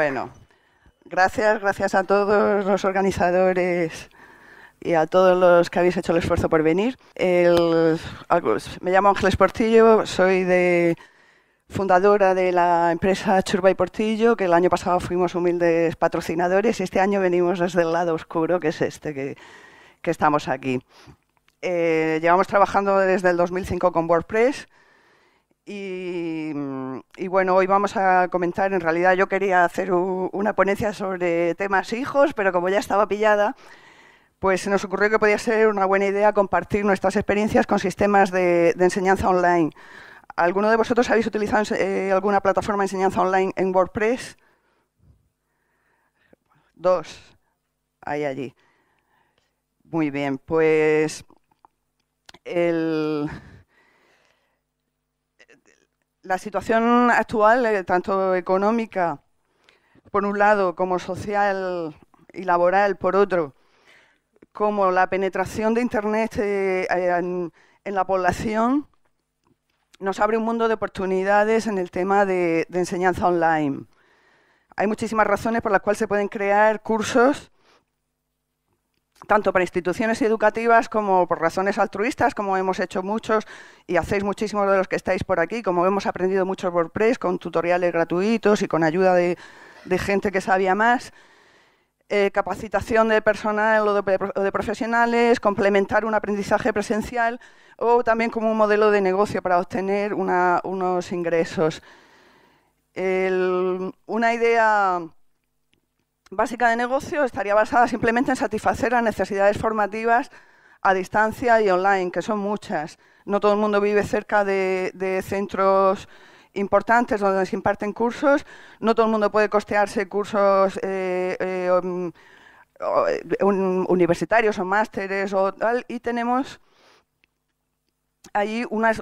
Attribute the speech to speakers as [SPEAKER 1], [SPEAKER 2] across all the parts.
[SPEAKER 1] Bueno, gracias, gracias a todos los organizadores y a todos los que habéis hecho el esfuerzo por venir. me llamo Ángeles Portillo, soy de fundadora de la empresa Churba y Portillo, que el año pasado fuimos humildes patrocinadores y este año venimos desde el lado oscuro, que es este que, que estamos aquí. Eh, llevamos trabajando desde el 2005 con WordPress y, y, bueno, hoy vamos a comentar, en realidad yo quería hacer una ponencia sobre temas hijos, pero como ya estaba pillada, pues se nos ocurrió que podía ser una buena idea compartir nuestras experiencias con sistemas de, enseñanza online. ¿Alguno de vosotros habéis utilizado eh, alguna plataforma de enseñanza online en WordPress? Dos. Ahí, allí. Muy bien, pues la situación actual, eh, tanto económica por un lado como social y laboral por otro, como la penetración de Internet eh, en, la población nos abre un mundo de oportunidades en el tema de, enseñanza online. Hay muchísimas razones por las cuales se pueden crear cursos, tanto para instituciones educativas como por razones altruistas, como hemos hecho muchos y hacéis muchísimos de los que estáis por aquí, como hemos aprendido mucho WordPress, con tutoriales gratuitos y con ayuda de gente que sabía más. Eh, capacitación de personal o de, profesionales, complementar un aprendizaje presencial o también como un modelo de negocio para obtener unos ingresos. una idea básica de negocio estaría basada simplemente en satisfacer las necesidades formativas a distancia y online, que son muchas. No todo el mundo vive cerca de centros importantes donde se imparten cursos. No todo el mundo puede costearse cursos eh, eh, um, eh, universitarios o másteres tal, y tenemos ahí una,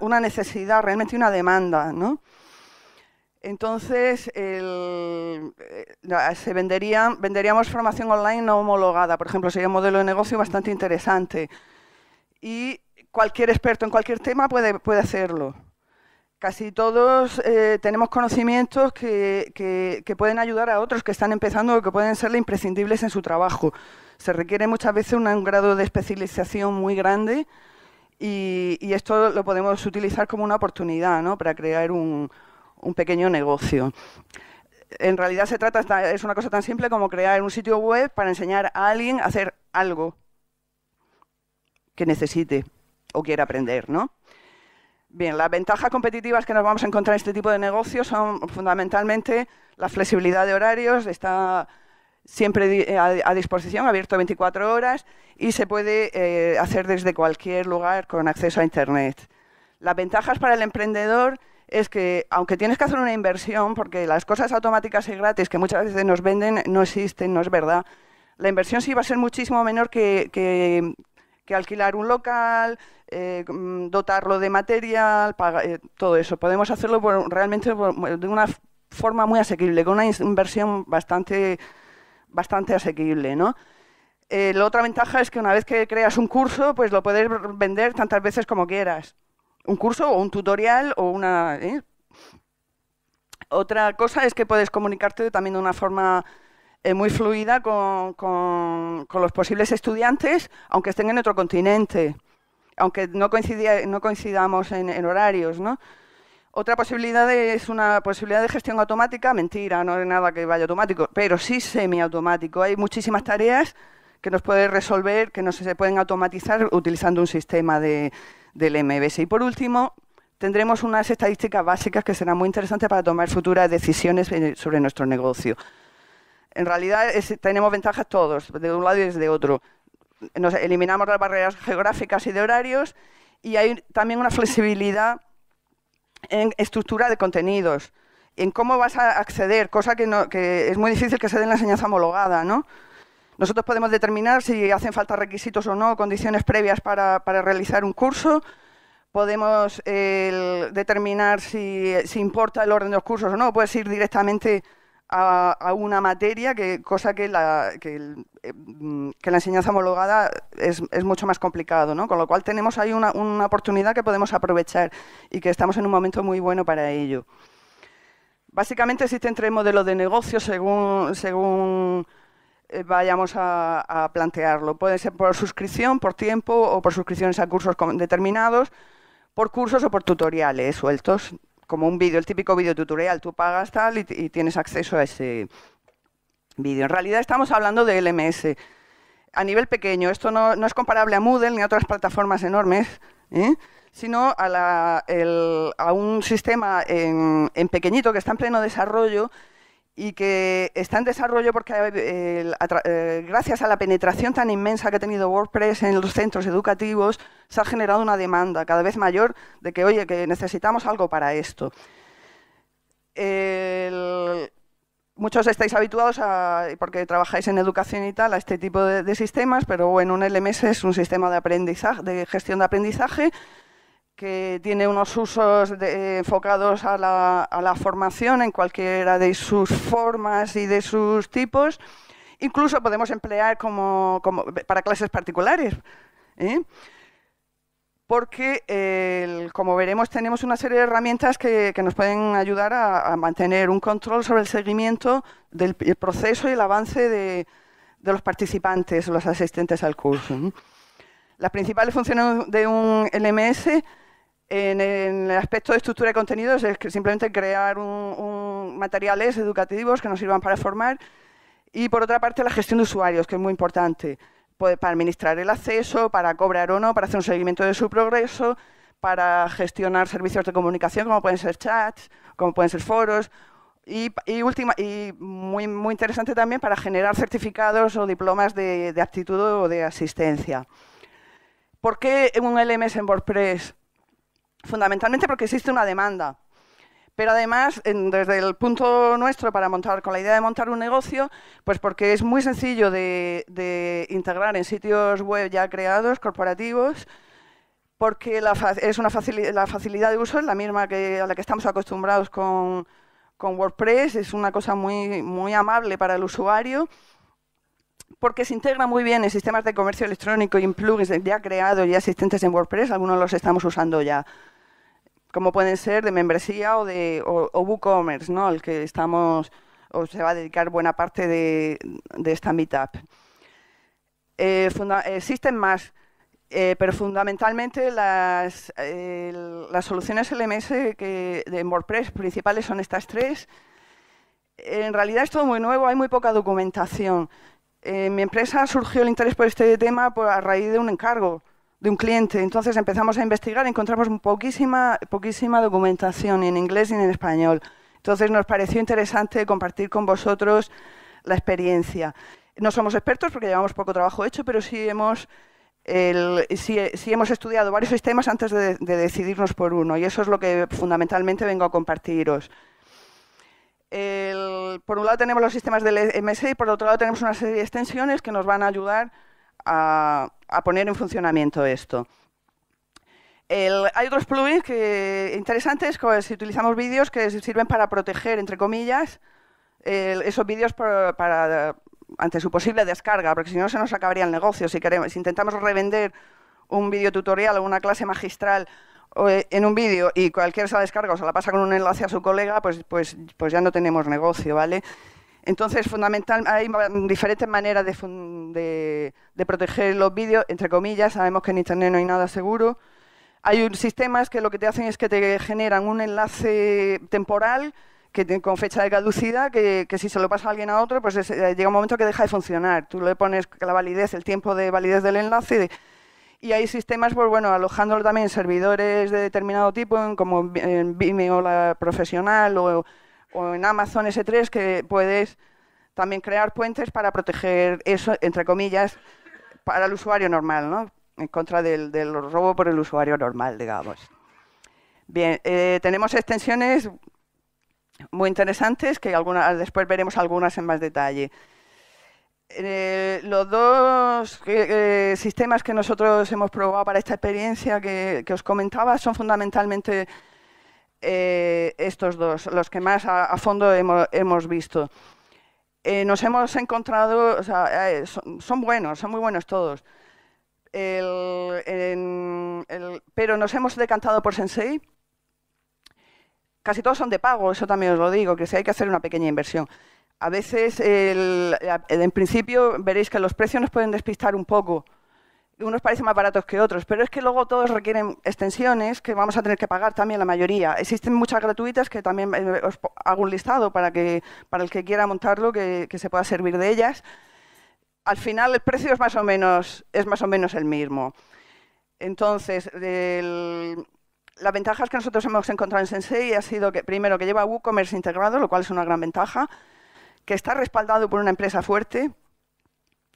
[SPEAKER 1] una, necesidad, realmente una demanda, ¿no? Entonces, se vendería, venderíamos formación online no homologada, por ejemplo, sería un modelo de negocio bastante interesante. Y cualquier experto en cualquier tema puede, puede hacerlo. Casi todos eh, tenemos conocimientos que, pueden ayudar a otros que están empezando o que pueden ser imprescindibles en su trabajo. Se requiere muchas veces un grado de especialización muy grande y, esto lo podemos utilizar como una oportunidad ¿no? para crear un, pequeño negocio. En realidad se trata, es una cosa tan simple como crear un sitio web para enseñar a alguien a hacer algo que necesite o quiera aprender, ¿no? Bien, las ventajas competitivas que nos vamos a encontrar en este tipo de negocios son fundamentalmente la flexibilidad de horarios, está siempre a, disposición, abierto 24 horas y se puede eh, hacer desde cualquier lugar con acceso a Internet. Las ventajas para el emprendedor es que, aunque tienes que hacer una inversión, porque las cosas automáticas y gratis que muchas veces nos venden no existen, no es verdad, la inversión sí va a ser muchísimo menor que, que alquilar un local, eh, mm, dotarlo de material, eh, todo eso. Podemos hacerlo realmente de una forma muy asequible, con una inversión bastante, bastante asequible, ¿no? Eh, la otra ventaja es que una vez que creas un curso, pues lo puedes vender tantas veces como quieras. Un curso o un tutorial o una... Otra cosa es que puedes comunicarte también de una forma muy fluida con, con, los posibles estudiantes, aunque estén en otro continente aunque no, no coincidamos en, horarios, ¿no? Otra posibilidad es una posibilidad de gestión automática, mentira, no es nada que vaya automático, pero sí semiautomático. Hay muchísimas tareas que nos puede resolver, que no se pueden automatizar utilizando un sistema de, del MBS. Y por último, tendremos unas estadísticas básicas que serán muy interesantes para tomar futuras decisiones sobre nuestro negocio. En realidad tenemos ventajas todos, de un lado y de otro nos eliminamos las barreras geográficas y de horarios y hay también una flexibilidad en estructura de contenidos, en cómo vas a acceder, cosa que, no, que es muy difícil que se dé en la enseñanza homologada, ¿no? Nosotros podemos determinar si hacen falta requisitos o no, condiciones previas para, realizar un curso, podemos determinar si, importa el orden de los cursos o no, puedes ir directamente a, una materia, cosa que la, que, eh, la enseñanza homologada es, es, mucho más complicado, ¿no? Con lo cual tenemos ahí una, una, oportunidad que podemos aprovechar y que estamos en un momento muy bueno para ello. Básicamente existen tres modelos de negocio según, según eh, vayamos a, plantearlo. Puede ser por suscripción, por tiempo o por suscripciones a cursos determinados, por cursos o por tutoriales sueltos, como un vídeo, el típico vídeo tutorial. Tú pagas tal y, tienes acceso a ese vídeo. En realidad estamos hablando de LMS. A nivel pequeño, esto no, es comparable a Moodle ni a otras plataformas enormes, ¿eh? sino a, un sistema en, pequeñito que está en pleno desarrollo y que está en desarrollo porque eh, gracias a la penetración tan inmensa que ha tenido WordPress en los centros educativos, se ha generado una demanda cada vez mayor de que, oye, que necesitamos algo para esto. muchos estáis habituados, a, porque trabajáis en educación y tal, a este tipo de, de sistemas, pero bueno, un LMS es un sistema de, aprendizaje, de gestión de aprendizaje que tiene unos usos enfocados a la, formación en cualquiera de sus formas y de sus tipos. Incluso podemos emplear como, para clases particulares. ¿eh? Porque, como veremos, tenemos una serie de herramientas que, nos pueden ayudar a, mantener un control sobre el seguimiento del proceso y el avance de, de los participantes, los asistentes al curso. Las principales funciones de un LMS en, el aspecto de estructura de contenidos es simplemente crear un, materiales educativos que nos sirvan para formar y por otra parte la gestión de usuarios, que es muy importante, para administrar el acceso, para cobrar o no, para hacer un seguimiento de su progreso, para gestionar servicios de comunicación como pueden ser chats, como pueden ser foros y, última, y muy, muy interesante también para generar certificados o diplomas de aptitud o de asistencia. ¿Por qué un LMS en WordPress? Fundamentalmente porque existe una demanda. Pero además, desde el punto nuestro para montar, con la idea de montar un negocio, pues porque es muy sencillo de, integrar en sitios web ya creados, corporativos, porque la, es una la facilidad de uso es la misma que a la que estamos acostumbrados con, con WordPress, es una cosa muy, muy amable para el usuario, porque se integra muy bien en sistemas de comercio electrónico y en plugins ya creados y existentes en WordPress, algunos los estamos usando ya como pueden ser de membresía o de o, WooCommerce, ¿no? al que estamos o se va a dedicar buena parte de, esta meetup. Eh, existen más, eh, pero fundamentalmente las, las soluciones LMS que de WordPress principales son estas tres. En realidad es todo muy nuevo, hay muy poca documentación. En mi empresa surgió el interés por este tema a raíz de un encargo de un cliente. Entonces empezamos a investigar encontramos poquísima, poquísima documentación, en inglés ni en español. Entonces nos pareció interesante compartir con vosotros la experiencia. No somos expertos porque llevamos poco trabajo hecho, pero sí hemos, hemos estudiado varios sistemas antes de, decidirnos por uno y eso es lo que fundamentalmente vengo a compartiros. Por un lado tenemos los sistemas del MS y por otro lado tenemos una serie de extensiones que nos van a ayudar a, poner en funcionamiento esto. hay otros plugins que, interesantes, como si utilizamos vídeos que sirven para proteger, entre comillas, esos vídeos para, ante su posible descarga, porque si no se nos acabaría el negocio. Si, queremos, si intentamos revender un vídeo tutorial o una clase magistral en un vídeo y cualquiera se la descarga o se la pasa con un enlace a su colega, pues, pues, pues ya no tenemos negocio, ¿vale? Entonces, fundamental, hay diferentes maneras de, proteger los vídeos, entre comillas, sabemos que en Internet no hay nada seguro. Hay sistemas que lo que te hacen es que te generan un enlace temporal que con fecha de caducidad, que, si se lo pasa a alguien a otro, pues eh, llega un momento que deja de funcionar. Tú le pones la validez, el tiempo de validez del enlace, y hay sistemas, pues bueno, alojándolo también en servidores de determinado tipo, como en Vimeo la profesional o en Amazon S3 que puedes también crear puentes para proteger eso, entre comillas, para el usuario normal, ¿no? En contra del, robo por el usuario normal, digamos. Bien, eh, tenemos extensiones muy interesantes que algunas, después veremos algunas en más detalle. Eh, los dos eh, sistemas que nosotros hemos probado para esta experiencia que, os comentaba son fundamentalmente eh, estos dos, los que más a, fondo hemos, visto. Eh, nos hemos encontrado, eh, son, buenos, son muy buenos todos. pero nos hemos decantado por Sensei. casi todos son de pago, eso también os lo digo, que si hay que hacer una pequeña inversión. A veces, en principio, veréis que los precios nos pueden despistar un poco. Unos parecen más baratos que otros, pero es que luego todos requieren extensiones que vamos a tener que pagar también la mayoría. Existen muchas gratuitas que también eh, os hago un listado para que para el que quiera montarlo que, se pueda servir de ellas. Al final el precio es más o menos es más o menos el mismo. Entonces, las ventajas que nosotros hemos encontrado en Sensei ha sido que primero que lleva WooCommerce integrado, lo cual es una gran ventaja que está respaldado por una empresa fuerte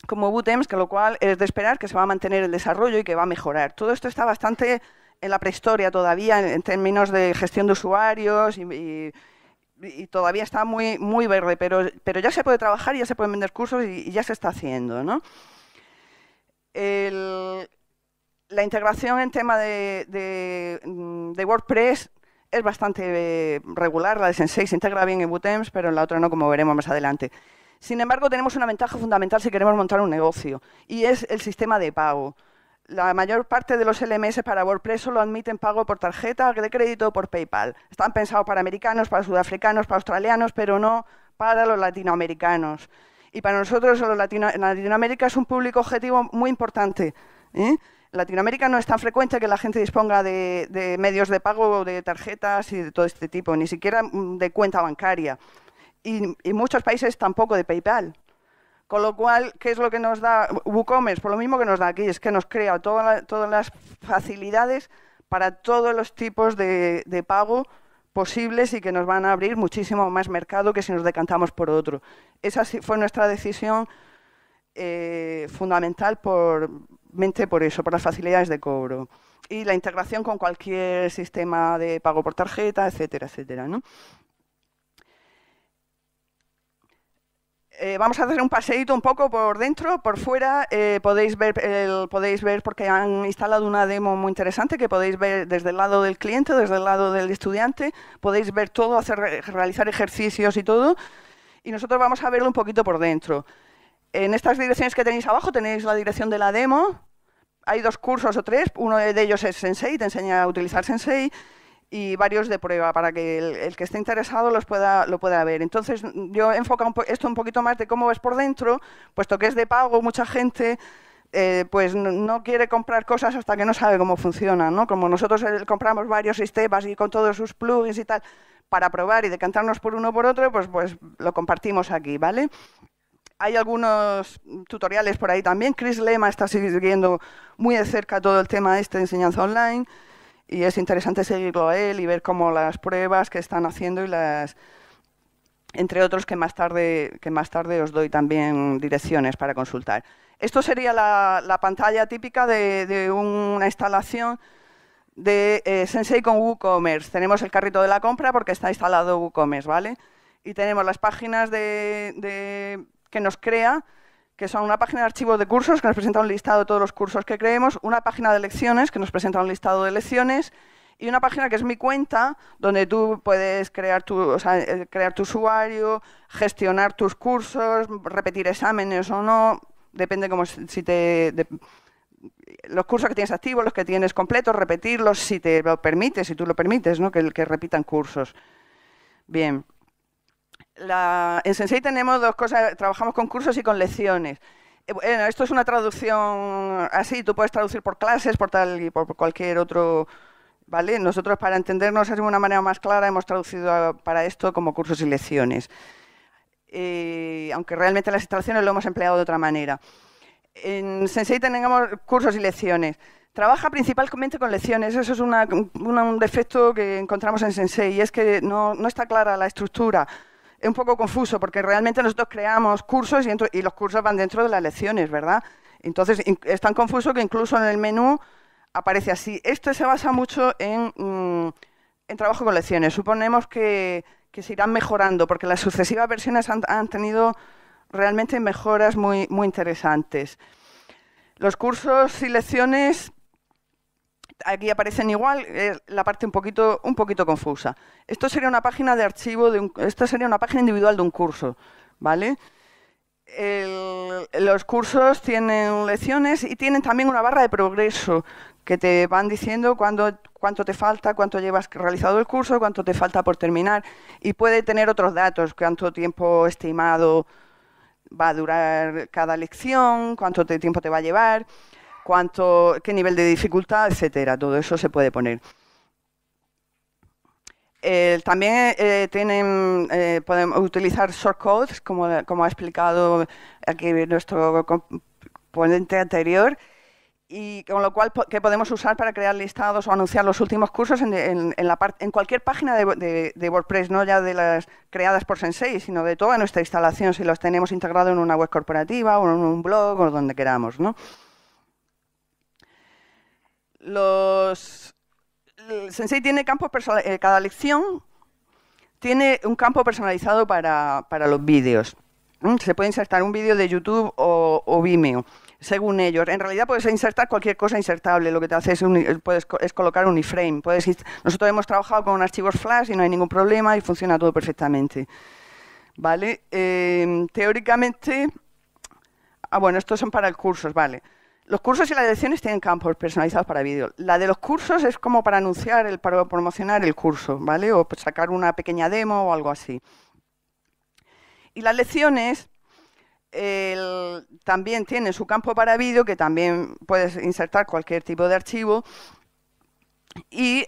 [SPEAKER 1] como Bootems, que lo cual es de esperar que se va a mantener el desarrollo y que va a mejorar. Todo esto está bastante en la prehistoria todavía en, términos de gestión de usuarios y, todavía está muy, muy verde, pero, pero ya se puede trabajar, ya se pueden vender cursos y, ya se está haciendo. ¿no? la integración en tema de, de WordPress es bastante eh, regular, la de Sensei se integra bien en Bootems, pero en la otra no, como veremos más adelante. Sin embargo, tenemos una ventaja fundamental si queremos montar un negocio, y es el sistema de pago. La mayor parte de los LMS para WordPress solo admiten pago por tarjeta de crédito o por PayPal. Están pensados para americanos, para sudafricanos, para australianos, pero no para los latinoamericanos. Y para nosotros, los Latinoamérica es un público objetivo muy importante. ¿eh? Latinoamérica no es tan frecuente que la gente disponga de, medios de pago, de tarjetas y de todo este tipo, ni siquiera mm, de cuenta bancaria. Y, muchos países tampoco de PayPal. Con lo cual, ¿qué es lo que nos da WooCommerce? Por lo mismo que nos da aquí, es que nos crea todas las facilidades para todos los tipos de, pago posibles y que nos van a abrir muchísimo más mercado que si nos decantamos por otro. Esa fue nuestra decisión eh, fundamental por, mente por eso, por las facilidades de cobro y la integración con cualquier sistema de pago por tarjeta, etcétera, etcétera. Eh, vamos a hacer un paseíto un poco por dentro, por fuera eh, podéis ver podéis ver porque han instalado una demo muy interesante que podéis ver desde el lado del cliente, desde el lado del estudiante, podéis ver todo, hacer realizar ejercicios y todo, y nosotros vamos a verlo un poquito por dentro. En estas direcciones que tenéis abajo tenéis la dirección de la demo. Hay dos cursos o tres. Uno de ellos es Sensei, te enseña a utilizar Sensei y varios de prueba para que el, que esté interesado los pueda, lo pueda ver. Entonces, yo enfoco esto un poquito más de cómo ves por dentro, puesto que es de pago, mucha gente eh, pues no, quiere comprar cosas hasta que no sabe cómo funcionan, ¿no? Como nosotros eh, compramos varios sistemas y con todos sus plugins y tal, para probar y decantarnos por uno o por otro, pues, pues lo compartimos aquí, ¿vale? Hay algunos tutoriales por ahí también. Chris Lema está siguiendo muy de cerca todo el tema de esta enseñanza online y es interesante seguirlo a él y ver cómo las pruebas que están haciendo y las entre otros que más tarde que más tarde os doy también direcciones para consultar. Esto sería la, pantalla típica de, una instalación de eh, Sensei con WooCommerce. Tenemos el carrito de la compra porque está instalado WooCommerce, ¿vale? Y tenemos las páginas de que nos crea, que son una página de archivos de cursos que nos presenta un listado de todos los cursos que creemos, una página de lecciones que nos presenta un listado de lecciones y una página que es mi cuenta, donde tú puedes crear tu, eh, crear tu usuario, gestionar tus cursos, repetir exámenes o no, depende como si te... los cursos que tienes activos, los que tienes completos, repetirlos si te lo permites, si tú lo permites, ¿no? que, que repitan cursos. Bien en Sensei tenemos dos cosas, trabajamos con cursos y con lecciones. Eh, bueno, esto es una traducción así, tú puedes traducir por clases, por tal y por cualquier otro, ¿vale? Nosotros para entendernos de una manera más clara hemos traducido para esto como cursos y lecciones. Eh, aunque realmente las instalaciones lo hemos empleado de otra manera. En Sensei tenemos cursos y lecciones. Trabaja principalmente con lecciones, eso es un defecto que encontramos en Sensei, y es que no está clara la estructura es un poco confuso porque realmente nosotros creamos cursos y, los cursos van dentro de las lecciones, ¿verdad? Entonces es tan confuso que incluso en el menú aparece así. Esto se basa mucho en, mm, trabajo con lecciones. Suponemos que, se irán mejorando porque las sucesivas versiones han, han tenido realmente mejoras muy, muy interesantes. Los cursos y lecciones aquí aparecen igual, la parte un poquito, un poquito confusa. Esto sería una página de archivo, de esto sería una página individual de un curso, ¿vale? los cursos tienen lecciones y tienen también una barra de progreso que te van diciendo cuánto te falta, cuánto llevas realizado el curso, cuánto te falta por terminar y puede tener otros datos, cuánto tiempo estimado va a durar cada lección, cuánto tiempo te va a llevar, cuánto, qué nivel de dificultad, etcétera. Todo eso se puede poner. Eh, también eh, tienen, eh, podemos utilizar shortcodes, como, como ha explicado aquí nuestro componente anterior, y con lo cual que podemos usar para crear listados o anunciar los últimos cursos en, cualquier página de, WordPress, no ya de las creadas por Sensei, sino de toda nuestra instalación, si los tenemos integrados en una web corporativa o en un blog o donde queramos. ¿no? Los, Sensei tiene campos personalizados, eh, cada lección tiene un campo personalizado para, los vídeos. Se puede insertar un vídeo de YouTube o, Vimeo según ellos. En realidad puedes insertar cualquier cosa insertable, lo que te hace es, puedes, es colocar un iframe. Puedes, nosotros hemos trabajado con archivos flash y no hay ningún problema y funciona todo perfectamente. ¿Vale? Em, teóricamente, ah, bueno, estos son para el curso, ¿vale? Los cursos y las lecciones tienen campos personalizados para vídeo. La de los cursos es como para anunciar, el, para promocionar el curso, ¿vale? O sacar una pequeña demo o algo así. Y las lecciones también tiene su campo para vídeo, que también puedes insertar cualquier tipo de archivo, y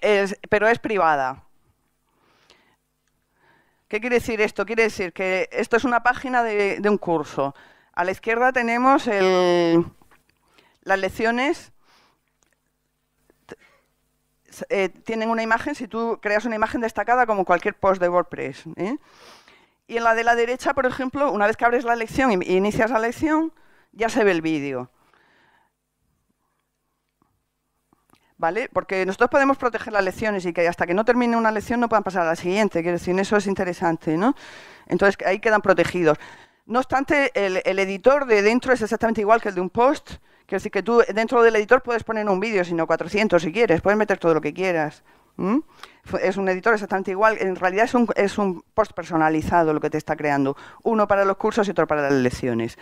[SPEAKER 1] pero es privada. ¿Qué quiere decir esto? Quiere decir que esto es una página de, un curso. A la izquierda tenemos las lecciones. Eh, tienen una imagen, si tú creas una imagen destacada como cualquier post de WordPress. ¿eh? Y en la de la derecha, por ejemplo, una vez que abres la lección y inicias la lección, ya se ve el vídeo. ¿Vale? Porque nosotros podemos proteger las lecciones y que hasta que no termine una lección no puedan pasar a la siguiente. Quiero decir, eso es interesante, ¿no? Entonces, ahí quedan protegidos. No obstante, el, editor de dentro es exactamente igual que el de un post. Quiero decir que tú dentro del editor puedes poner un vídeo, sino 400 si quieres. Puedes meter todo lo que quieras. Es un editor exactamente igual. En realidad es un, es un post personalizado lo que te está creando. Uno para los cursos y otro para las lecciones.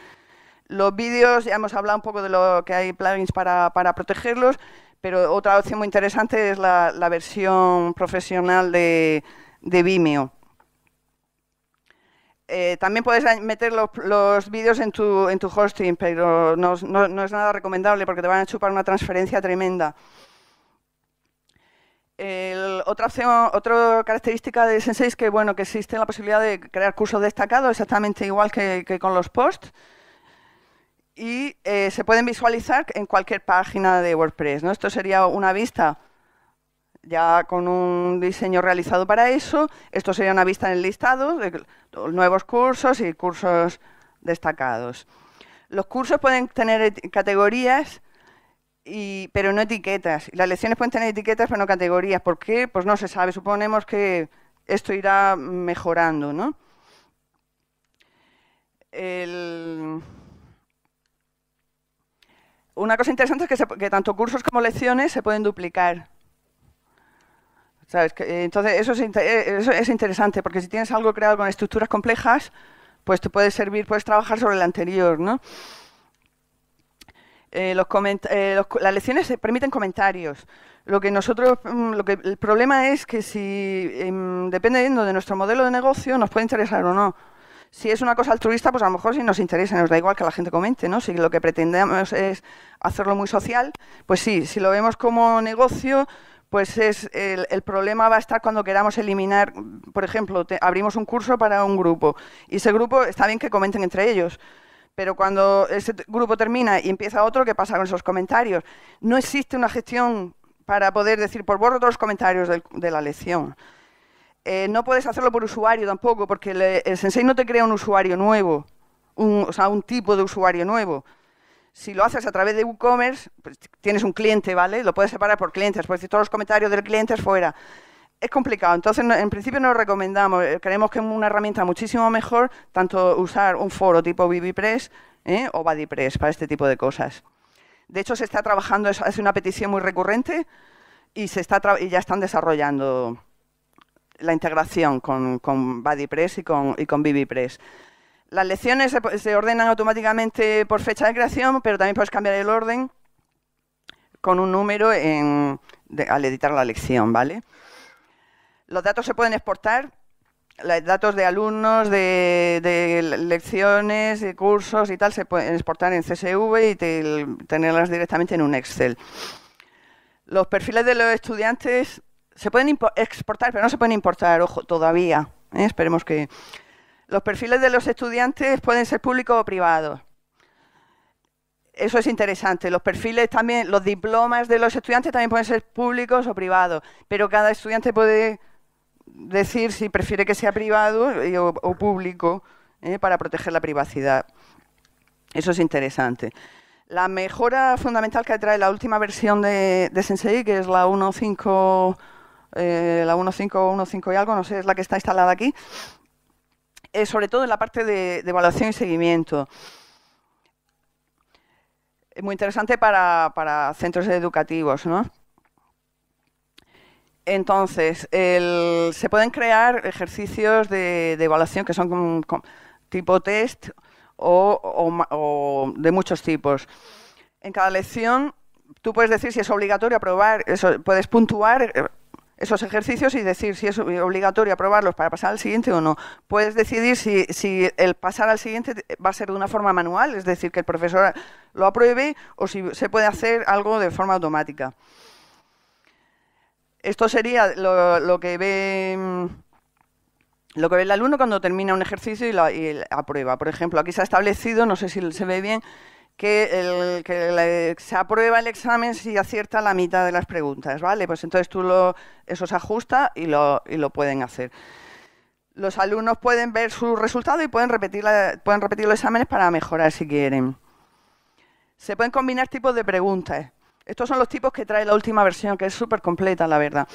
[SPEAKER 1] Los vídeos, ya hemos hablado un poco de lo que hay plugins para, protegerlos, pero otra opción muy interesante es la, versión profesional de, Vimeo. Eh, también puedes meter los, vídeos en tu, hosting, pero no, no, es nada recomendable porque te van a chupar una transferencia tremenda otra, otra característica de Sensei es que, bueno, que existe la posibilidad de crear cursos destacados exactamente igual que, con los posts y eh, se pueden visualizar en cualquier página de WordPress. ¿no? Esto sería una vista ya con un diseño realizado para eso. Esto sería una vista en el listado de nuevos cursos y cursos destacados. Los cursos pueden tener categorías pero no etiquetas. Las lecciones pueden tener etiquetas, pero no categorías. ¿Por qué? Pues no se sabe. Suponemos que esto irá mejorando, ¿no? Una cosa interesante es que, tanto cursos como lecciones se pueden duplicar. ¿Sabes? entonces, eso es, eso es interesante, porque si tienes algo creado con estructuras complejas, pues te puede servir, puedes trabajar sobre el anterior, ¿no? Eh, eh, las lecciones permiten comentarios. Lo que nosotros, mm, lo que, el problema es que si, em, dependiendo de nuestro modelo de negocio, nos puede interesar o no. Si es una cosa altruista, pues a lo mejor sí nos interesa, nos da igual que la gente comente, ¿no? Si lo que pretendemos es hacerlo muy social, pues sí, si lo vemos como negocio, pues es el, el, problema va a estar cuando queramos eliminar, por ejemplo, abrimos un curso para un grupo y ese grupo está bien que comenten entre ellos, pero cuando ese grupo termina y empieza otro, ¿qué pasa con esos comentarios? No existe una gestión para poder decir, por borro todos los comentarios de la lección. Eh, no puedes hacerlo por usuario tampoco, porque el Sensei no te crea un usuario nuevo, o sea, un tipo de usuario nuevo. Si lo haces a través de WooCommerce, pues tienes un cliente, ¿vale? Lo puedes separar por clientes, puedes decir todos los comentarios del cliente fuera es complicado. Entonces, en principio no recomendamos. Eh, creemos que es una herramienta muchísimo mejor tanto usar un foro tipo BBPress ¿eh? o BuddyPress para este tipo de cosas. De hecho, se está trabajando, es, una petición muy recurrente y, se está y ya están desarrollando la integración con, con BuddyPress y con, y con BBPress. Las lecciones se, ordenan automáticamente por fecha de creación, pero también puedes cambiar el orden con un número al editar la lección, ¿vale? Los datos se pueden exportar, datos de alumnos, de, lecciones, de cursos y tal, se pueden exportar en CSV y tenerlas directamente en un Excel. Los perfiles de los estudiantes se pueden exportar, pero no se pueden importar, ojo, todavía. ¿eh? Esperemos que... Los perfiles de los estudiantes pueden ser públicos o privados. Eso es interesante. Los perfiles también, los diplomas de los estudiantes también pueden ser públicos o privados, pero cada estudiante puede decir si prefiere que sea privado o, público ¿eh? para proteger la privacidad. Eso es interesante. La mejora fundamental que trae la última versión de, Sensei, que es la 1.5 eh, la 1.5 y algo, no sé, es la que está instalada aquí, es sobre todo en la parte de, evaluación y seguimiento. Es muy interesante para, centros educativos, ¿no? Entonces, se pueden crear ejercicios de, evaluación que son tipo test o, de muchos tipos. En cada lección tú puedes decir si es obligatorio aprobar, eso, puedes puntuar eh, esos ejercicios y decir si es obligatorio aprobarlos para pasar al siguiente o no. Puedes decidir si, el pasar al siguiente va a ser de una forma manual, es decir, que el profesor lo apruebe, o si se puede hacer algo de forma automática. Esto sería lo, que ve lo que ve el alumno cuando termina un ejercicio y, lo, aprueba. Por ejemplo, aquí se ha establecido, no sé si se ve bien, que, se aprueba el examen si acierta la mitad de las preguntas, ¿vale? Pues entonces tú lo, eso se ajusta y lo, pueden hacer. Los alumnos pueden ver su resultado y pueden repetir, pueden repetir los exámenes para mejorar si quieren. Se pueden combinar tipos de preguntas. Estos son los tipos que trae la última versión, que es súper completa, la verdad.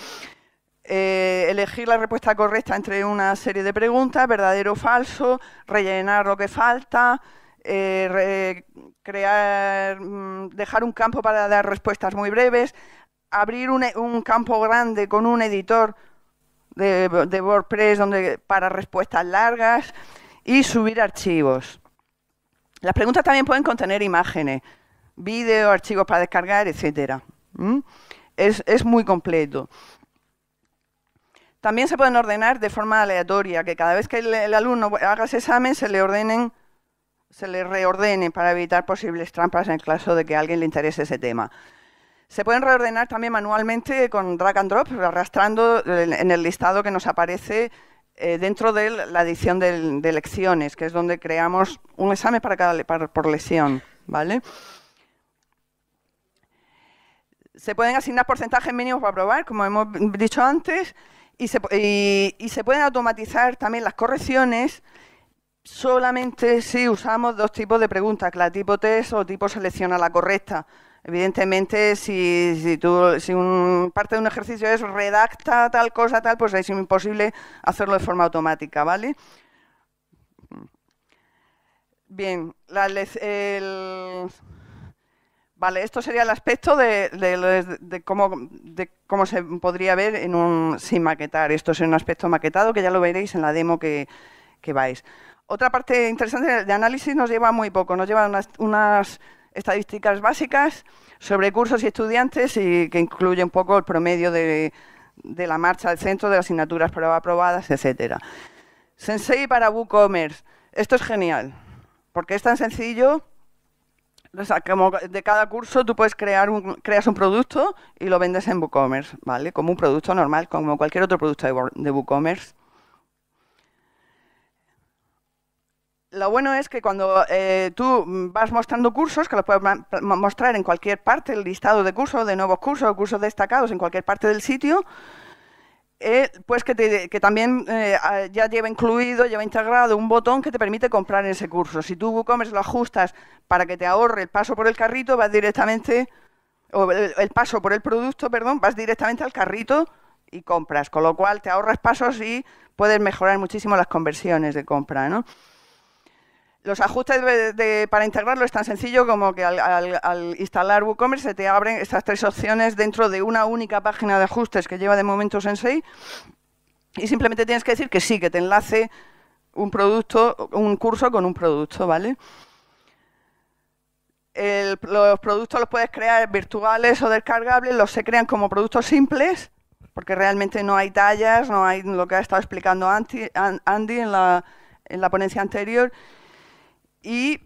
[SPEAKER 1] Eh, elegir la respuesta correcta entre una serie de preguntas, verdadero o falso, rellenar lo que falta, eh, crear, mm, dejar un campo para dar respuestas muy breves, abrir un, campo grande con un editor de, WordPress donde, para respuestas largas y subir archivos. Las preguntas también pueden contener imágenes, vídeo, archivos para descargar, etcétera. Es, es muy completo. También se pueden ordenar de forma aleatoria, que cada vez que el, alumno haga ese examen se le ordenen, se le reordene para evitar posibles trampas en el caso de que a alguien le interese ese tema. Se pueden reordenar también manualmente con drag and drop, arrastrando en el listado que nos aparece eh, dentro de la edición de, lecciones, que es donde creamos un examen para cada, por lección, ¿vale? Se pueden asignar porcentajes mínimos para probar, como hemos dicho antes, y se, pueden automatizar también las correcciones solamente si usamos dos tipos de preguntas, la tipo test o tipo selecciona la correcta. Evidentemente, si, si, tú, un, parte de un ejercicio es redacta tal cosa, tal, pues es imposible hacerlo de forma automática, ¿vale? Bien, la, el, Vale, esto sería el aspecto de, cómo, se podría ver en un, sin maquetar. Esto es un aspecto maquetado que ya lo veréis en la demo que, vais. Otra parte interesante de análisis nos lleva muy poco, nos lleva unas, estadísticas básicas sobre cursos y estudiantes y que incluye un poco el promedio de, la marcha del centro, de las asignaturas aprobadas, etcétera. Sensei para WooCommerce. Esto es genial, porque es tan sencillo como de cada curso tú puedes crear un, creas un producto y lo vendes en WooCommerce, ¿vale? Como un producto normal, como cualquier otro producto de, WooCommerce. Lo bueno es que cuando eh, tú vas mostrando cursos, que los puedes mostrar en cualquier parte, el listado de cursos, de nuevos cursos, cursos destacados en cualquier parte del sitio, eh, pues que, también eh, ya lleva incluido, lleva integrado un botón que te permite comprar ese curso. Si tú WooCommerce lo ajustas para que te ahorre el paso por el carrito, vas directamente, o el, paso por el producto, perdón, vas directamente al carrito y compras, con lo cual te ahorras pasos y puedes mejorar muchísimo las conversiones de compra, ¿no? Los ajustes para integrarlo es tan sencillo como que al, instalar WooCommerce se te abren estas tres opciones dentro de una única página de ajustes que lleva de momento Sensei y simplemente tienes que decir que sí, que te enlace un producto, un curso con un producto, ¿vale? los productos los puedes crear virtuales o descargables, los se crean como productos simples, porque realmente no hay tallas, no hay lo que ha estado explicando Andy en la, en la ponencia anterior. Y,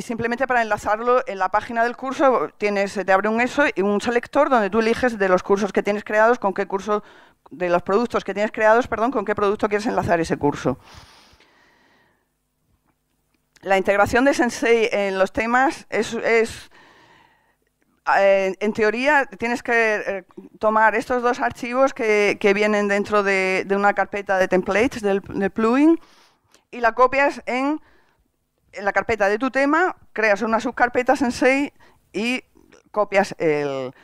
[SPEAKER 1] simplemente para enlazarlo en la página del curso tienes, te abre un eso y un selector donde tú eliges de los cursos que tienes creados con qué curso, de los productos que tienes creados, perdón, con qué producto quieres enlazar ese curso. La integración de Sensei en los temas es, eh, en teoría tienes que eh, tomar estos dos archivos que, vienen dentro de, una carpeta de templates del, plugin y la copias en, la carpeta de tu tema, creas una subcarpeta Sensei y copias el...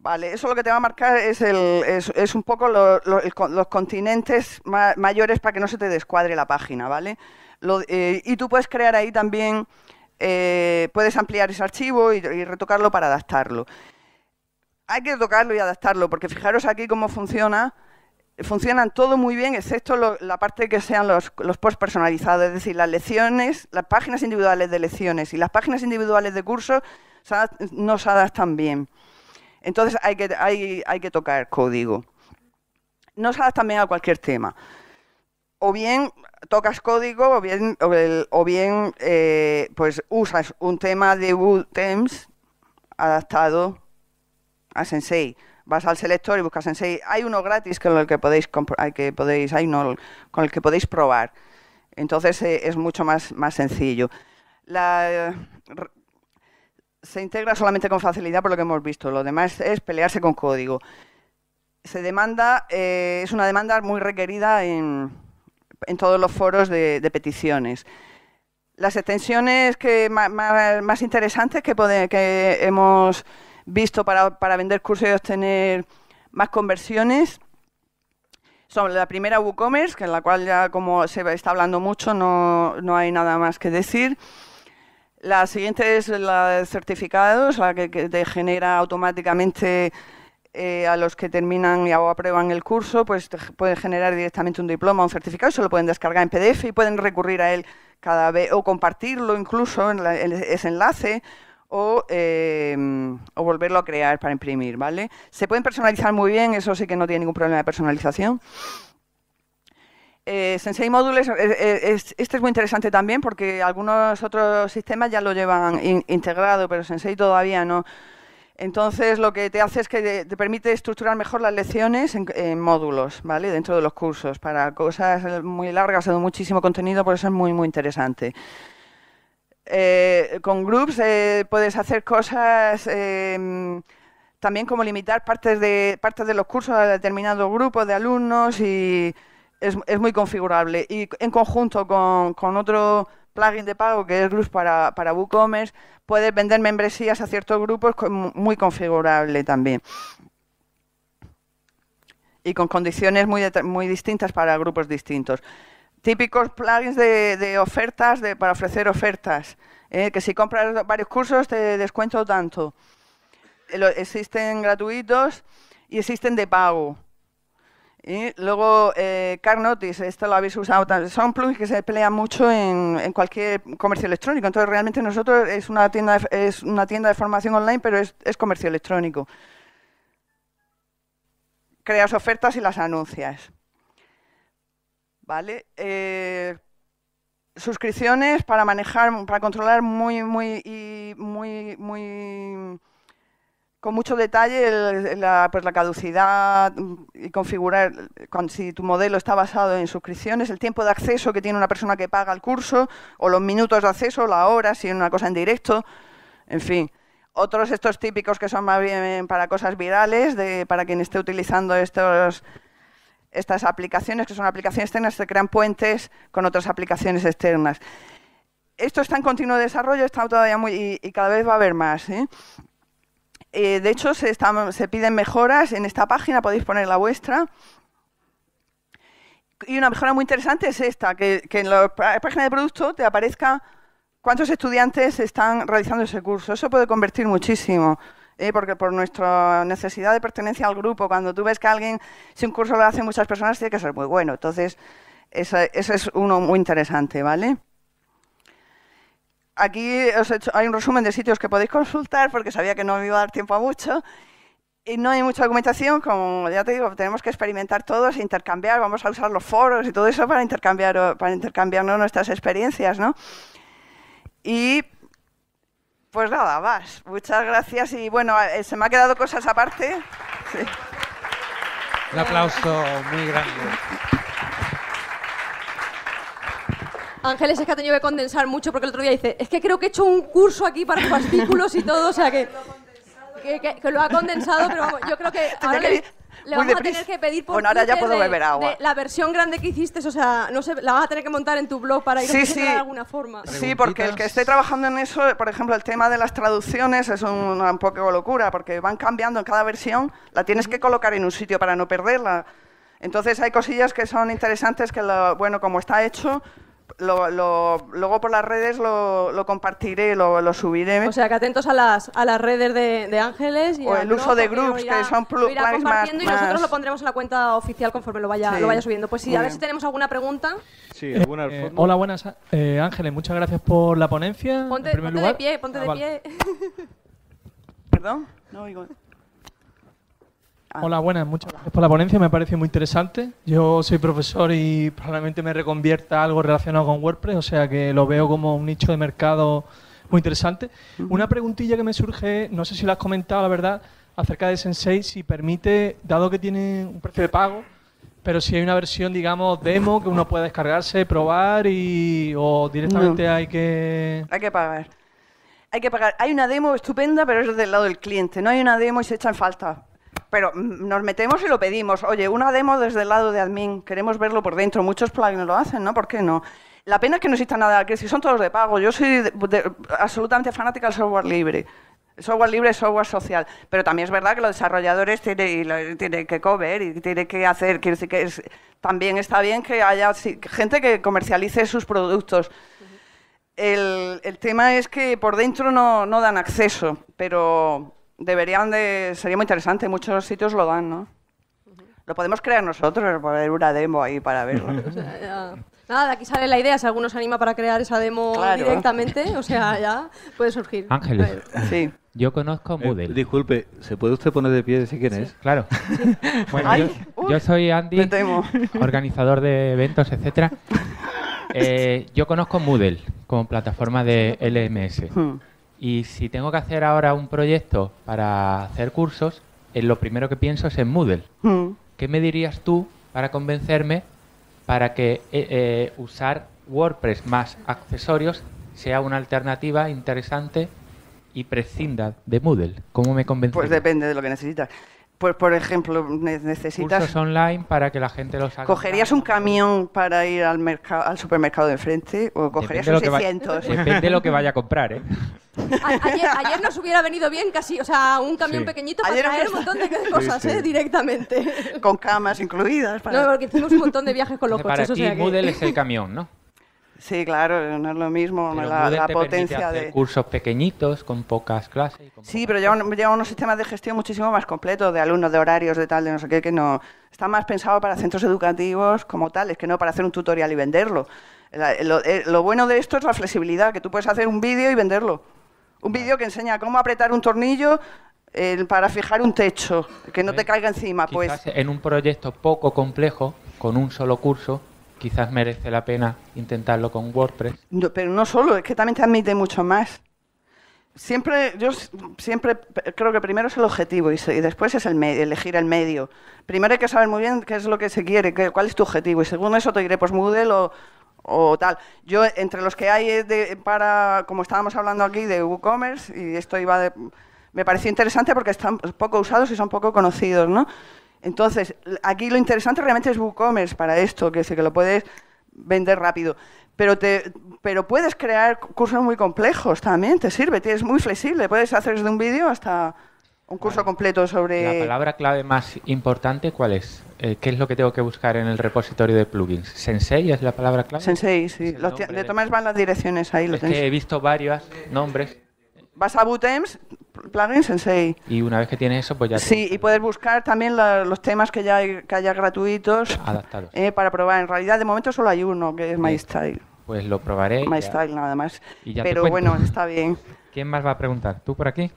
[SPEAKER 1] Vale, eso lo que te va a marcar es, es, un poco los continentes mayores para que no se te descuadre la página, ¿vale? Eh, y tú puedes crear ahí también, eh, puedes ampliar ese archivo y, retocarlo para adaptarlo. Hay que tocarlo y adaptarlo, porque fijaros aquí cómo funciona. Funcionan todo muy bien, excepto la parte que sean los, los posts personalizados, es decir, las lecciones, las páginas individuales de lecciones y las páginas individuales de cursos no se adaptan bien. Entonces hay que, hay, hay que tocar código. No se adaptan bien a cualquier tema. O bien tocas código o bien, o, bien eh, pues usas un tema de Bootthems adaptado a Sensei. Vas al selector y buscas Sensei. Hay uno gratis con el que podéis, que podéis hay uno con el que podéis probar. Entonces eh, es mucho más, más sencillo. se integra solamente con facilidad por lo que hemos visto. Lo demás es pelearse con código. Se demanda, eh, es una demanda muy requerida en, en todos los foros de, peticiones. Las extensiones que más, interesantes que, que, hemos visto para, vender cursos y obtener más conversiones son la primera WooCommerce, que en la cual ya como se está hablando mucho no, no hay nada más que decir. La siguiente es la de certificados, la que, te genera automáticamente eh, a los que terminan y aprueban el curso, pues pueden generar directamente un diploma un certificado, se lo pueden descargar en PDF y pueden recurrir a él cada vez, o compartirlo incluso en, ese enlace, em, o, volverlo a crear para imprimir, ¿vale? Se pueden personalizar muy bien, eso sí que no tiene ningún problema de personalización. Eh, Sensei Módulos, eh, este es muy interesante también porque algunos otros sistemas ya lo llevan integrado, pero Sensei todavía no. Entonces, lo que te hace es que te permite estructurar mejor las lecciones en, módulos, ¿vale? Dentro de los cursos. Para cosas muy largas o de muchísimo contenido, por eso es muy, muy interesante. Eh, con groups eh, puedes hacer cosas em, también como limitar partes de, partes de los cursos a determinado grupo de alumnos y es, muy configurable. Y en conjunto con, con otro plugin de pago que es Groups para, para WooCommerce, puedes vender membresías a ciertos grupos muy configurable también. Y con condiciones muy, muy distintas para grupos distintos. Típicos plugins de, ofertas, de, para ofrecer ofertas. ¿eh? que si compras varios cursos te descuento tanto. existen gratuitos y existen de pago. Y luego, eh, Car Notice, esto lo habéis usado, son plugins que se pelean mucho en, cualquier comercio electrónico. Entonces, realmente nosotros es una tienda es una tienda de formación online, pero es, comercio electrónico. Creas ofertas y las anuncias. ¿Vale? Eh, suscripciones para manejar, para controlar muy, muy, y muy, muy con mucho detalle la, pues la caducidad y configurar si tu modelo está basado en suscripciones, el tiempo de acceso que tiene una persona que paga el curso, o los minutos de acceso, la hora, si es una cosa en directo, en fin. Otros estos típicos que son más bien para cosas virales, de, para quien esté utilizando estos, estas aplicaciones, que son aplicaciones externas, se crean puentes con otras aplicaciones externas. Esto está en continuo desarrollo, está todavía muy y, cada vez va a haber más. ¿eh? Eh, de hecho, se, piden mejoras en esta página, podéis poner la vuestra. Y una mejora muy interesante es esta, que, en la página de producto te aparezca cuántos estudiantes están realizando ese curso. Eso puede convertir muchísimo, porque por nuestra necesidad de pertenencia al grupo, cuando tú ves que alguien, si un curso lo hacen muchas personas, tiene que ser muy bueno. Entonces, Ese, es uno muy interesante, ¿vale? Aquí os he hecho, hay un resumen de sitios que podéis consultar porque sabía que no me iba a dar tiempo a mucho. Y no hay mucha documentación, como ya te digo, tenemos que experimentar todos, intercambiar, vamos a usar los foros y todo eso para intercambiar, intercambiarnos nuestras experiencias, ¿no? Y pues nada más. Muchas gracias y bueno, eh, se me ha quedado cosas aparte. Sí.
[SPEAKER 2] Un aplauso muy grande.
[SPEAKER 3] Ángeles es que ha tenido que condensar mucho porque el otro día dice, es que creo que he hecho un curso aquí para fascículos y todo, o sea que, que, que- que lo ha condensado, pero vamos, yo creo que ahora
[SPEAKER 1] que
[SPEAKER 3] le, le vamos a tener que pedir por
[SPEAKER 1] Bueno, ahora ya puedo
[SPEAKER 3] de-
[SPEAKER 1] beber agua.
[SPEAKER 3] de la versión grande que hiciste, o sea, no sé, la vas a tener que montar en tu blog para ir
[SPEAKER 1] Sí,
[SPEAKER 3] a
[SPEAKER 1] sí.
[SPEAKER 3] de alguna forma.
[SPEAKER 1] Sí, porque el que esté trabajando en eso, por ejemplo, el tema de las traducciones es una un poco locura, porque van cambiando en cada versión, la tienes que colocar en un sitio para no perderla. Entonces hay cosillas que son interesantes que, lo- bueno, como está hecho, lo- lo- luego por las redes lo, lo compartiré, lo, lo subiré.
[SPEAKER 3] O sea, que atentos a las, a las redes de, de Ángeles. Y
[SPEAKER 1] O el uso de groups,
[SPEAKER 3] irá-
[SPEAKER 1] que son plugins más-
[SPEAKER 3] y nosotros
[SPEAKER 1] más-
[SPEAKER 3] lo pondremos en la cuenta oficial conforme lo vaya,
[SPEAKER 1] Sí.
[SPEAKER 3] lo vaya subiendo. Pues sí,
[SPEAKER 1] Muy
[SPEAKER 3] a ver
[SPEAKER 1] bien.
[SPEAKER 3] si tenemos alguna pregunta.
[SPEAKER 4] Sí, alguna al
[SPEAKER 5] Eh,
[SPEAKER 4] fondo.
[SPEAKER 5] hola, buenas. eh, Ángeles, muchas gracias por la ponencia.
[SPEAKER 3] Ponte,
[SPEAKER 5] en primer
[SPEAKER 3] ponte
[SPEAKER 5] lugar.
[SPEAKER 3] de pie, ponte
[SPEAKER 5] Ah,
[SPEAKER 3] de
[SPEAKER 5] vale.
[SPEAKER 3] pie.
[SPEAKER 1] ¿Perdón? No oigo. Ah.
[SPEAKER 5] Hola, buenas, muchas gracias por la ponencia, me parece muy interesante. Yo soy profesor y probablemente me reconvierta a algo relacionado con WordPress, o sea que lo veo como un nicho de mercado muy interesante. Una preguntilla que me surge, no sé si lo has comentado, la verdad, acerca de Sensei, si permite, dado que tiene un precio de pago, pero si hay una versión, digamos, demo que uno pueda descargarse, probar y o directamente hay que...
[SPEAKER 1] Hay que pagar. Hay que pagar. Hay una demo estupenda, pero es del lado del cliente. No hay una demo y se echa en falta. Pero mm, nos metemos y lo pedimos. Oye, una demo desde el lado de admin. Queremos verlo por dentro. Muchos plugins lo hacen, ¿no? ¿Por qué no? La pena es que no exista nada, que si son todos de pago. Yo soy de- de- absolutamente fanática del software libre. El software libre es software social. Pero también es verdad que los desarrolladores tienen, que comer y tienen que hacer. Quiero decir que es- también está bien que haya gente que comercialice sus productos. El, el tema es que por dentro no, no dan acceso, pero deberían de... Sería muy interesante, muchos sitios lo dan, ¿no? Lo podemos crear nosotros, poner una demo ahí para verlo.
[SPEAKER 3] O sea, ya- Nada, de aquí sale la idea. Si alguno se anima para crear esa demo
[SPEAKER 1] Claro.
[SPEAKER 3] directamente, o sea, ya puede surgir.
[SPEAKER 2] Ángeles.
[SPEAKER 1] Sí.
[SPEAKER 2] Yo conozco
[SPEAKER 4] Eh,
[SPEAKER 2] Moodle.
[SPEAKER 4] disculpe, ¿se puede usted poner de pie y decir quién es?
[SPEAKER 2] Claro. Bueno,
[SPEAKER 1] Ay,
[SPEAKER 2] yo,
[SPEAKER 1] uy,
[SPEAKER 2] yo soy Andy, organizador de eventos, etcétera. Eh, yo conozco Moodle como plataforma de LMS.
[SPEAKER 1] Hmm.
[SPEAKER 2] Y si tengo que hacer ahora un proyecto para hacer cursos, eh, lo primero que pienso es en Moodle.
[SPEAKER 1] Hmm.
[SPEAKER 2] ¿Qué me dirías tú para convencerme para que eh, eh, usar WordPress más accesorios sea una alternativa interesante y prescinda de Moodle? ¿Cómo me convences?
[SPEAKER 1] Pues depende de lo que necesitas. Pues, por ejemplo, ne- necesitas...
[SPEAKER 2] Cursos online para que la gente los haga.
[SPEAKER 1] ¿Cogerías un camión para ir al, mercado, al supermercado de enfrente o cogerías
[SPEAKER 2] Depende
[SPEAKER 1] un
[SPEAKER 2] de lo que
[SPEAKER 1] 600?
[SPEAKER 2] vaya- Depende de lo que vaya a comprar, ¿eh?
[SPEAKER 3] A- ayer, ayer nos hubiera venido bien casi, o sea, un camión
[SPEAKER 2] Sí.
[SPEAKER 3] pequeñito para
[SPEAKER 1] Ayer
[SPEAKER 3] traer un montón de cosas,
[SPEAKER 4] sí.
[SPEAKER 3] ¿eh? Directamente.
[SPEAKER 1] Con camas incluidas. para-
[SPEAKER 3] No, porque hicimos un montón de viajes con los
[SPEAKER 2] Para
[SPEAKER 3] coches, o
[SPEAKER 2] ti
[SPEAKER 3] sea que...
[SPEAKER 2] Moodle es el camión, ¿no?
[SPEAKER 1] Sí, claro, no es lo mismo
[SPEAKER 2] Pero
[SPEAKER 1] la,
[SPEAKER 2] te
[SPEAKER 1] potencia
[SPEAKER 2] hacer
[SPEAKER 1] de...
[SPEAKER 2] cursos pequeñitos con pocas clases. y con
[SPEAKER 1] Sí,
[SPEAKER 2] pocas
[SPEAKER 1] pero lleva,
[SPEAKER 2] cosas.
[SPEAKER 1] un- lleva unos sistemas de gestión muchísimo más completos, de alumnos, de horarios, de tal, de no sé qué, que no... Está más pensado para centros educativos como tales, que no para hacer un tutorial y venderlo. La- lo, eh, lo bueno de esto es la flexibilidad, que tú puedes hacer un vídeo y venderlo. Un vídeo que enseña cómo apretar un tornillo eh, para fijar un techo, que no te caiga encima. Pues
[SPEAKER 2] en un proyecto poco complejo, con un solo curso, quizás merece la pena intentarlo con WordPress.
[SPEAKER 1] Pero no solo, es que también te admite mucho más. Siempre, yo siempre creo que primero es el objetivo y, después es el me- elegir el medio. Primero hay que saber muy bien qué es lo que se quiere, qué- cuál es tu objetivo y según eso te diré, pues Moodle o, tal. Yo, entre los que hay de- para, como estábamos hablando aquí, de WooCommerce, y esto iba de, me pareció interesante porque están poco usados y son poco conocidos, ¿no? Entonces, aquí lo interesante realmente es WooCommerce para esto, que es que lo puedes vender rápido. Pero, te, pero puedes crear cursos muy complejos también, te sirve, es muy flexible. Puedes hacer desde un vídeo hasta un curso completo sobre...
[SPEAKER 2] La palabra clave más importante, ¿cuál es? Eh, ¿Qué es lo que tengo que buscar en el repositorio de plugins? ¿Sensei es la palabra clave?
[SPEAKER 1] Sensei, sí. Los de maneras van las direcciones ahí, lo
[SPEAKER 2] Es que
[SPEAKER 1] tenéis.
[SPEAKER 2] he visto varios nombres.
[SPEAKER 1] Vas a Bootems, plugin Sensei.
[SPEAKER 2] Y una vez que tienes eso, pues ya
[SPEAKER 1] Sí, y puedes buscar también la- los temas que ya hay, que haya gratuitos
[SPEAKER 2] adaptados.
[SPEAKER 1] eh, para probar. En realidad, de momento solo hay uno, que es MyStyle.
[SPEAKER 2] Pues lo probaré.
[SPEAKER 1] MyStyle nada más.
[SPEAKER 2] y ya
[SPEAKER 1] Pero bueno, está bien.
[SPEAKER 2] ¿Quién más va a preguntar? ¿Tú por aquí?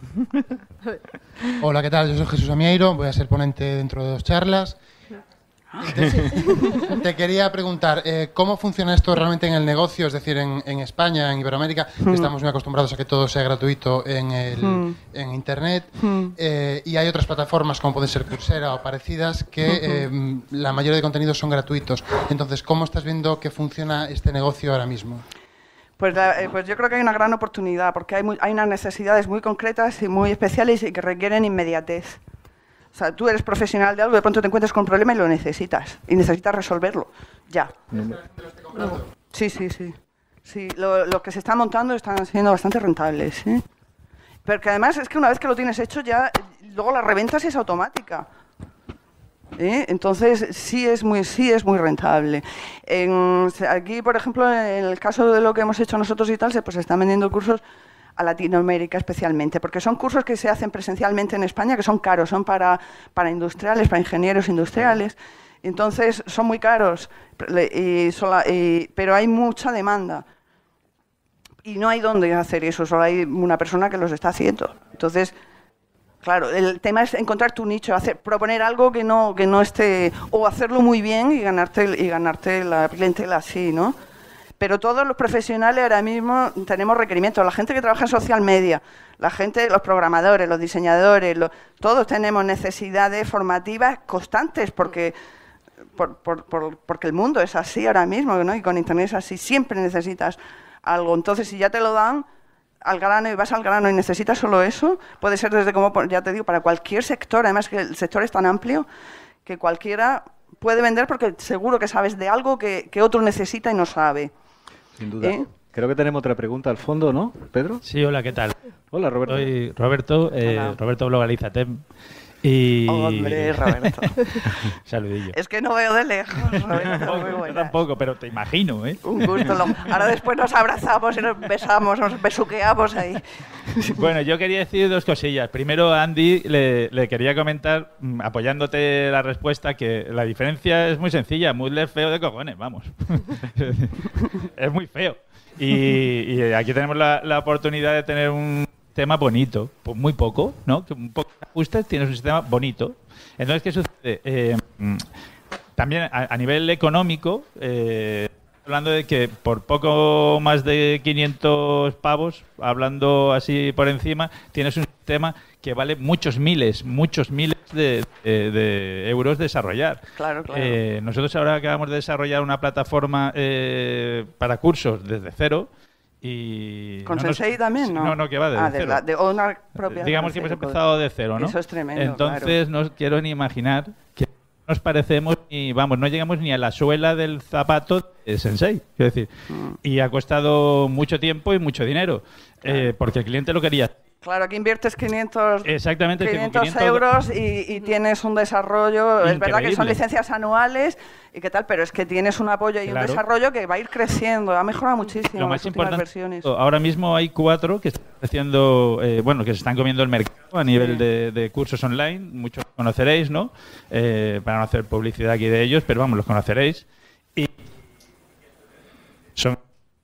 [SPEAKER 6] Hola, ¿qué tal? Yo soy Jesús Amieiro, voy a ser ponente dentro de dos charlas. Te, te quería preguntar, eh, ¿cómo funciona esto realmente en el negocio? Es decir, en, en España, en Iberoamérica, que estamos muy acostumbrados a que todo sea gratuito en, el-
[SPEAKER 1] Mm.
[SPEAKER 6] en Internet,
[SPEAKER 1] Mm.
[SPEAKER 6] eh, y hay otras plataformas como pueden ser Coursera o parecidas que eh, la mayoría de contenidos son gratuitos. Entonces, ¿cómo estás viendo que funciona este negocio ahora mismo?
[SPEAKER 1] Pues, la- eh, pues yo creo que hay una gran oportunidad, porque hay, muy- hay unas necesidades muy concretas y muy especiales y que requieren inmediatez. O sea, tú eres profesional de algo, de pronto te encuentras con un problema y lo necesitas. Y necesitas resolverlo. Ya. Sí, sí, sí. Sí, lo, lo que se está montando están siendo bastante rentables. ¿eh? Pero que además es que una vez que lo tienes hecho ya, luego la reventa sí es automática. ¿eh? Entonces sí es muy sí es muy rentable. En- aquí, por ejemplo, en el caso de lo que hemos hecho nosotros y tal, se pues están vendiendo cursos a Latinoamérica especialmente, porque son cursos que se hacen presencialmente en España, que son caros, son para, para industriales, para ingenieros industriales. Entonces son muy caros, pero hay mucha demanda. Y no hay dónde hacer eso, solo hay una persona que los está haciendo. Entonces, Claro, el tema es encontrar tu nicho, hacer, proponer algo que no, que no esté, o hacerlo muy bien y ganarte, y ganarte la clientela así, ¿no? Pero todos los profesionales ahora mismo tenemos requerimientos. La gente que trabaja en social media, la gente, los programadores, los diseñadores, todos tenemos necesidades formativas constantes porque, por- por- por- porque el mundo es así ahora mismo, ¿no? Y con internet es así, siempre necesitas algo. Entonces, si ya te lo dan, al grano y vas al grano y necesitas solo eso, puede ser desde como, ya te digo, para cualquier sector, además que el sector es tan amplio que cualquiera puede vender porque seguro que sabes de algo que, que otro necesita y no sabe.
[SPEAKER 4] Sin duda.
[SPEAKER 1] ¿Eh?
[SPEAKER 4] Creo que tenemos otra pregunta al fondo, ¿no, Pedro?
[SPEAKER 7] Sí, hola, ¿qué tal?
[SPEAKER 4] Hola, Roberto.
[SPEAKER 7] Soy Roberto, eh,
[SPEAKER 1] Hola.
[SPEAKER 7] Roberto Globalizatem. Y...
[SPEAKER 1] Hombre, Roberto.
[SPEAKER 7] Saludillo.
[SPEAKER 1] es que no veo de lejos, Roberto, muy
[SPEAKER 7] yo tampoco, pero te imagino, ¿eh?
[SPEAKER 1] Un gusto. lo- Ahora después nos abrazamos y nos besamos, nos besuqueamos ahí.
[SPEAKER 7] Bueno, yo quería decir dos cosillas. Primero, Andy le, le quería comentar, mm, apoyándote la respuesta, que la diferencia es muy sencilla. Moodle es feo de cojones, vamos. es muy feo. Y, y aquí tenemos la, la oportunidad de tener un tema bonito, pues muy poco, ¿no? Que un poco ajustes tienes un sistema bonito. Entonces, ¿qué sucede? Eh, también a, a nivel económico, eh, hablando de que por poco más de 500 pavos, hablando así por encima, tienes un sistema que vale muchos miles, muchos miles de, de- de euros desarrollar.
[SPEAKER 1] Claro, claro.
[SPEAKER 7] Eh, nosotros ahora acabamos de desarrollar una plataforma eh, para cursos desde cero. Y
[SPEAKER 1] ¿Con
[SPEAKER 7] no nos-
[SPEAKER 1] Sensei también? No,
[SPEAKER 7] No, no, que va desde
[SPEAKER 1] Ah, de, la- de una propia.
[SPEAKER 7] Digamos que hemos empezado de cero, ¿no?
[SPEAKER 1] Eso es tremendo,
[SPEAKER 7] Entonces no quiero ni imaginar que no nos parecemos ni, vamos, no llegamos ni a la suela del zapato de Sensei. Quiero decir,
[SPEAKER 1] Mm.
[SPEAKER 7] y ha costado mucho tiempo y mucho dinero, eh, porque el cliente lo quería.
[SPEAKER 1] Claro, aquí inviertes 500,
[SPEAKER 7] Exactamente, tengo
[SPEAKER 1] 500
[SPEAKER 7] 500
[SPEAKER 1] euros y, y tienes un desarrollo. Es verdad que son licencias anuales y qué tal, pero es que tienes un apoyo y un desarrollo que va a ir creciendo. Ha mejorado muchísimo
[SPEAKER 7] Lo más
[SPEAKER 1] las últimas
[SPEAKER 7] importante,
[SPEAKER 1] versiones.
[SPEAKER 7] ahora mismo hay cuatro que están haciendo, eh, bueno, que se están comiendo el mercado a nivel de, de cursos online. Muchos conoceréis, ¿no? Eh, para no hacer publicidad aquí de ellos, pero vamos, los conoceréis. Y son,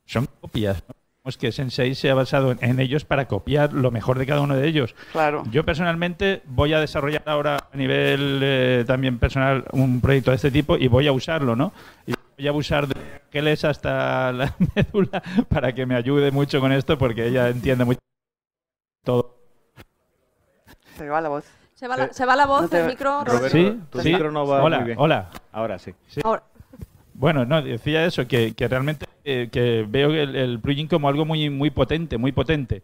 [SPEAKER 7] son copias. ¿no? Digamos que Sensei se ha basado en, en ellos para copiar lo mejor de cada uno de ellos.
[SPEAKER 1] Claro.
[SPEAKER 7] Yo personalmente voy a desarrollar ahora a nivel eh, también personal un proyecto de este tipo y voy a usarlo, ¿no? Y voy a abusar de Ángeles hasta la médula para que me ayude mucho con esto porque ella entiende mucho todo.
[SPEAKER 1] Se va la voz.
[SPEAKER 3] Se va la, se va la voz
[SPEAKER 1] No te-
[SPEAKER 3] del micro.
[SPEAKER 4] Roberto,
[SPEAKER 7] Sí,
[SPEAKER 4] tu
[SPEAKER 7] sí.
[SPEAKER 4] micro no va
[SPEAKER 7] hola,
[SPEAKER 4] muy bien.
[SPEAKER 7] hola.
[SPEAKER 4] Ahora sí.
[SPEAKER 3] Ahora,
[SPEAKER 7] Bueno, no, decía eso, que, que realmente eh, que veo el, el plugin como algo muy, muy potente, muy potente.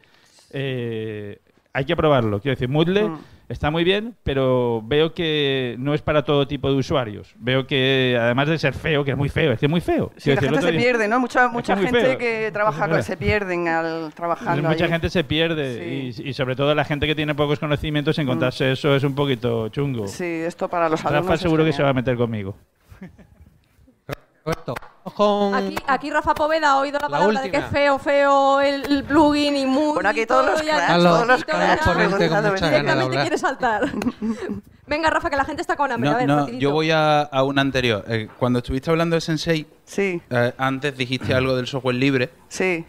[SPEAKER 7] Eh, hay que probarlo. Quiero decir, Moodle
[SPEAKER 1] Mm.
[SPEAKER 7] está muy bien, pero veo que no es para todo tipo de usuarios. Veo que, además de ser feo, que es muy feo, es que es muy feo.
[SPEAKER 1] Sí, la
[SPEAKER 7] decir,
[SPEAKER 1] gente se
[SPEAKER 7] día-
[SPEAKER 1] pierde, ¿no? Mucha, mucha
[SPEAKER 7] es
[SPEAKER 1] gente que trabaja con, se pierden al trabajando
[SPEAKER 7] Mucha gente se pierde
[SPEAKER 1] Sí.
[SPEAKER 7] y, y sobre todo la gente que tiene pocos conocimientos, encontrarse eso es un poquito chungo.
[SPEAKER 1] Sí, esto para los alumnos.
[SPEAKER 7] Rafa seguro que se va a meter conmigo.
[SPEAKER 8] Con...
[SPEAKER 3] Aquí, aquí Rafa Poveda ha oído la
[SPEAKER 8] La
[SPEAKER 3] palabra de que es feo, feo el, el plugin y muy.
[SPEAKER 1] Bueno, aquí todos los
[SPEAKER 8] todos los
[SPEAKER 3] Directamente quiere saltar. Venga, Rafa, que la gente está con hambre. a
[SPEAKER 9] No,
[SPEAKER 3] ver,
[SPEAKER 9] no, yo voy a, a una anterior. Eh, cuando estuviste hablando de Sensei,
[SPEAKER 1] Sí,
[SPEAKER 9] eh, antes dijiste algo del software libre.
[SPEAKER 1] sí.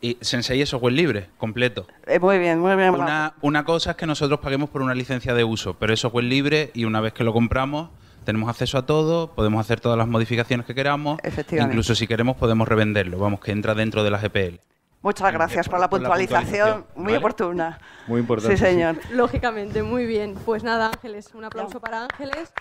[SPEAKER 9] Y Sensei es software libre, completo.
[SPEAKER 1] Eh, muy bien, muy bien.
[SPEAKER 9] Una, una cosa es que nosotros paguemos por una licencia de uso, pero es software libre y una vez que lo compramos tenemos acceso a todo, podemos hacer todas las modificaciones que queramos,
[SPEAKER 1] Efectivamente.
[SPEAKER 9] incluso si queremos podemos revenderlo, vamos, que entra dentro de la GPL.
[SPEAKER 1] Muchas gracias por la
[SPEAKER 9] por la
[SPEAKER 1] puntualización,
[SPEAKER 9] puntualización,
[SPEAKER 1] muy
[SPEAKER 9] ¿vale?
[SPEAKER 1] oportuna.
[SPEAKER 4] Muy importante.
[SPEAKER 1] Sí, señor.
[SPEAKER 3] Lógicamente, muy bien. Pues nada, Ángeles, un aplauso para Ángeles.